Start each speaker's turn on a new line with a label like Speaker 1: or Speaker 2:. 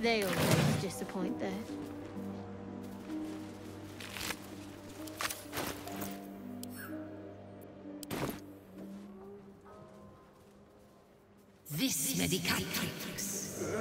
Speaker 1: They always disappoint There.
Speaker 2: This medicatrix.